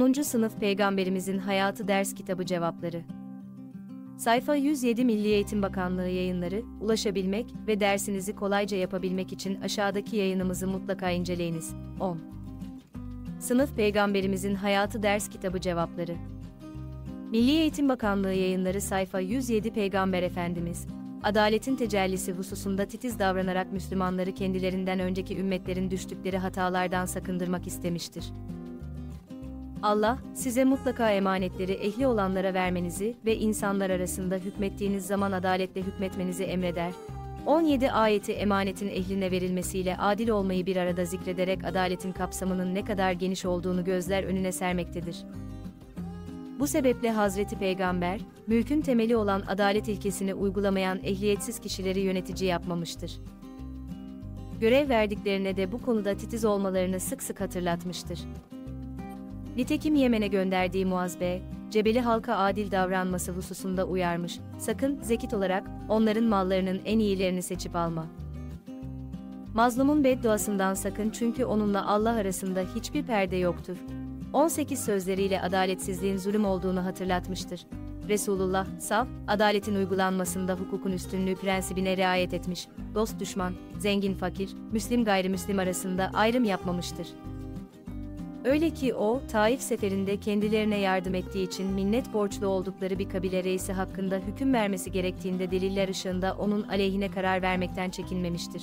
10. Sınıf Peygamberimizin Hayatı Ders Kitabı Cevapları Sayfa 107 Milli Eğitim Bakanlığı yayınları, ulaşabilmek ve dersinizi kolayca yapabilmek için aşağıdaki yayınımızı mutlaka inceleyiniz. 10. Sınıf Peygamberimizin Hayatı Ders Kitabı Cevapları Milli Eğitim Bakanlığı yayınları sayfa 107 Peygamber Efendimiz, adaletin tecellisi hususunda titiz davranarak Müslümanları kendilerinden önceki ümmetlerin düştükleri hatalardan sakındırmak istemiştir. Allah, size mutlaka emanetleri ehli olanlara vermenizi ve insanlar arasında hükmettiğiniz zaman adaletle hükmetmenizi emreder. 17 ayeti emanetin ehline verilmesiyle adil olmayı bir arada zikrederek adaletin kapsamının ne kadar geniş olduğunu gözler önüne sermektedir. Bu sebeple Hazreti Peygamber, mülkün temeli olan adalet ilkesini uygulamayan ehliyetsiz kişileri yönetici yapmamıştır. Görev verdiklerine de bu konuda titiz olmalarını sık sık hatırlatmıştır. Nitekim Yemen'e gönderdiği Muaz Bey, Cebeli halka adil davranması hususunda uyarmış, sakın zekit olarak onların mallarının en iyilerini seçip alma. Mazlumun bedduasından sakın çünkü onunla Allah arasında hiçbir perde yoktur. 18 sözleriyle adaletsizliğin zulüm olduğunu hatırlatmıştır. Resulullah, saf, adaletin uygulanmasında hukukun üstünlüğü prensibine riayet etmiş, dost düşman, zengin fakir, müslim gayrimüslim arasında ayrım yapmamıştır. Öyle ki o, Taif seferinde kendilerine yardım ettiği için minnet borçlu oldukları bir kabile reisi hakkında hüküm vermesi gerektiğinde deliller ışığında onun aleyhine karar vermekten çekinmemiştir.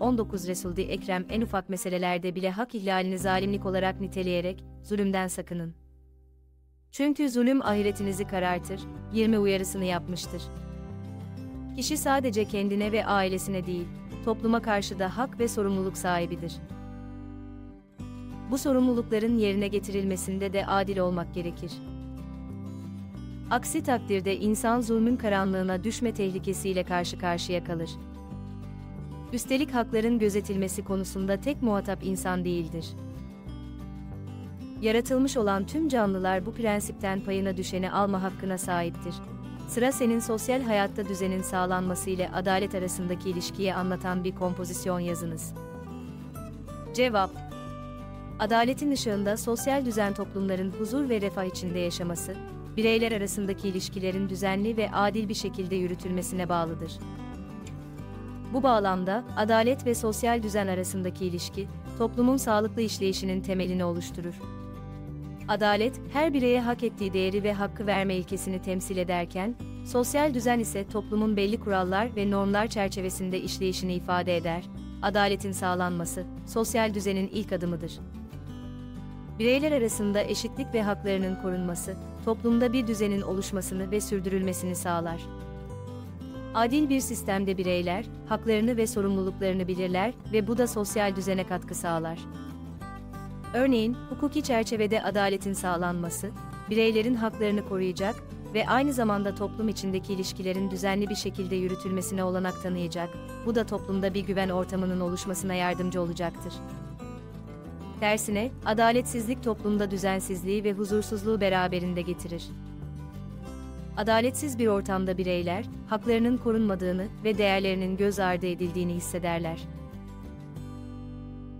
19 Resul-i Ekrem en ufak meselelerde bile hak ihlalini zalimlik olarak niteleyerek, zulümden sakının. Çünkü zulüm ahiretinizi karartır, 20 uyarısını yapmıştır. Kişi sadece kendine ve ailesine değil, topluma karşı da hak ve sorumluluk sahibidir. Bu sorumlulukların yerine getirilmesinde de adil olmak gerekir. Aksi takdirde insan zulmün karanlığına düşme tehlikesiyle karşı karşıya kalır. Üstelik hakların gözetilmesi konusunda tek muhatap insan değildir. Yaratılmış olan tüm canlılar bu prensipten payına düşeni alma hakkına sahiptir. Sıra senin sosyal hayatta düzenin sağlanması ile adalet arasındaki ilişkiyi anlatan bir kompozisyon yazınız. Cevap Adaletin ışığında sosyal düzen toplumların huzur ve refah içinde yaşaması, bireyler arasındaki ilişkilerin düzenli ve adil bir şekilde yürütülmesine bağlıdır. Bu bağlamda, adalet ve sosyal düzen arasındaki ilişki, toplumun sağlıklı işleyişinin temelini oluşturur. Adalet, her bireye hak ettiği değeri ve hakkı verme ilkesini temsil ederken, sosyal düzen ise toplumun belli kurallar ve normlar çerçevesinde işleyişini ifade eder. Adaletin sağlanması, sosyal düzenin ilk adımıdır. Bireyler arasında eşitlik ve haklarının korunması, toplumda bir düzenin oluşmasını ve sürdürülmesini sağlar. Adil bir sistemde bireyler, haklarını ve sorumluluklarını bilirler ve bu da sosyal düzene katkı sağlar. Örneğin, hukuki çerçevede adaletin sağlanması, bireylerin haklarını koruyacak ve aynı zamanda toplum içindeki ilişkilerin düzenli bir şekilde yürütülmesine olanak tanıyacak, bu da toplumda bir güven ortamının oluşmasına yardımcı olacaktır. Tersine, adaletsizlik toplumda düzensizliği ve huzursuzluğu beraberinde getirir. Adaletsiz bir ortamda bireyler, haklarının korunmadığını ve değerlerinin göz ardı edildiğini hissederler.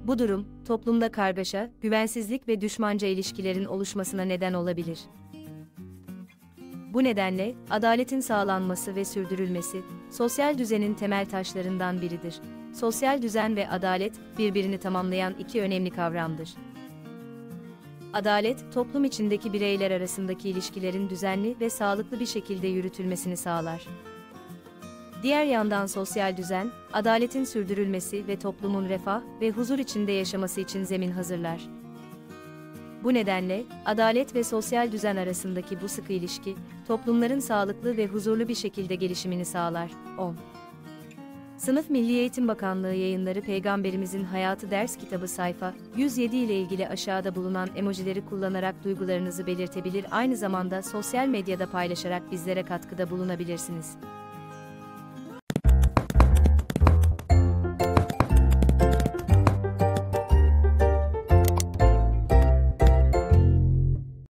Bu durum, toplumda kargaşa, güvensizlik ve düşmanca ilişkilerin oluşmasına neden olabilir. Bu nedenle, adaletin sağlanması ve sürdürülmesi, sosyal düzenin temel taşlarından biridir. Sosyal düzen ve adalet, birbirini tamamlayan iki önemli kavramdır. Adalet, toplum içindeki bireyler arasındaki ilişkilerin düzenli ve sağlıklı bir şekilde yürütülmesini sağlar. Diğer yandan sosyal düzen, adaletin sürdürülmesi ve toplumun refah ve huzur içinde yaşaması için zemin hazırlar. Bu nedenle, adalet ve sosyal düzen arasındaki bu sıkı ilişki, toplumların sağlıklı ve huzurlu bir şekilde gelişimini sağlar. 10. Sınıf Milli Eğitim Bakanlığı yayınları Peygamberimizin Hayatı ders kitabı sayfa 107 ile ilgili aşağıda bulunan emojileri kullanarak duygularınızı belirtebilir aynı zamanda sosyal medyada paylaşarak bizlere katkıda bulunabilirsiniz.